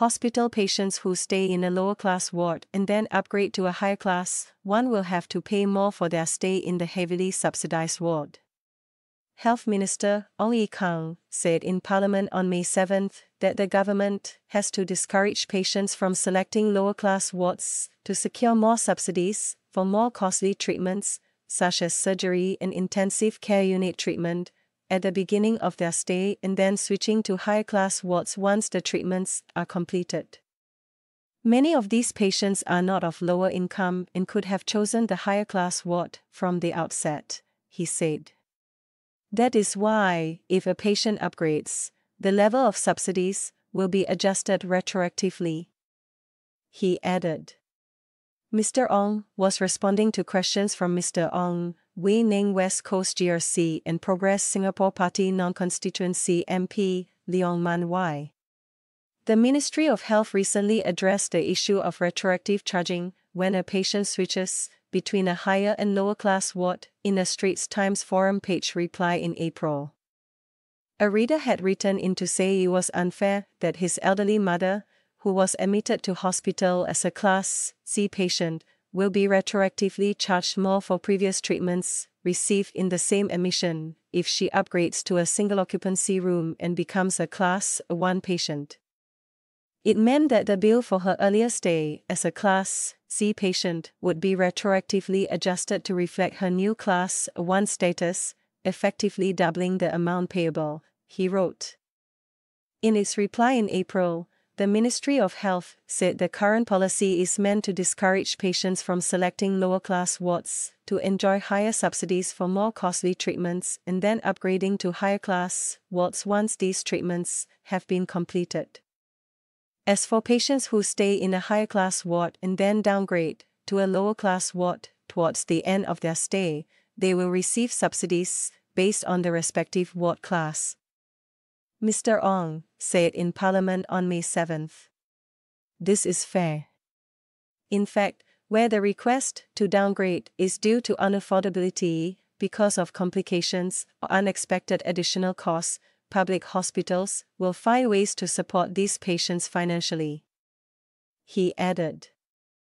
hospital patients who stay in a lower class ward and then upgrade to a higher class one will have to pay more for their stay in the heavily subsidized ward. Health Minister Ong Ye Kung said in Parliament on May 7 that the government has to discourage patients from selecting lower class wards to secure more subsidies for more costly treatments, such as surgery and intensive care unit treatment, at the beginning of their stay and then switching to higher class wards once the treatments are completed. Many of these patients are not of lower income and could have chosen the higher class ward from the outset, he said. That is why, if a patient upgrades, the level of subsidies will be adjusted retroactively. He added. Mr. Ong was responding to questions from Mr. Ang, Wei Neng West Coast GRC and Progress Singapore Party Non-Constituency MP, Leong Mun Wai. The Ministry of Health recently addressed the issue of retroactive charging when a patient switches between a higher and lower class ward in a Straits Times forum page reply in April. A reader had written in to say it was unfair that his elderly mother, who was admitted to hospital as a Class C patient, will be retroactively charged more for previous treatments received in the same admission if she upgrades to a single occupancy room and becomes a Class 1 patient. It meant that the bill for her earlier stay as a Class C patient would be retroactively adjusted to reflect her new Class 1 status, effectively doubling the amount payable, he wrote. In its reply in April, the Ministry of Health said the current policy is meant to discourage patients from selecting lower class wards to enjoy higher subsidies for more costly treatments and then upgrading to higher class wards once these treatments have been completed. As for patients who stay in a higher class ward and then downgrade to a lower class ward towards the end of their stay, they will receive subsidies based on the respective ward class. Mr. Ong said in Parliament on May 7. This is fair. In fact, where the request to downgrade is due to unaffordability because of complications or unexpected additional costs, public hospitals will find ways to support these patients financially. He added.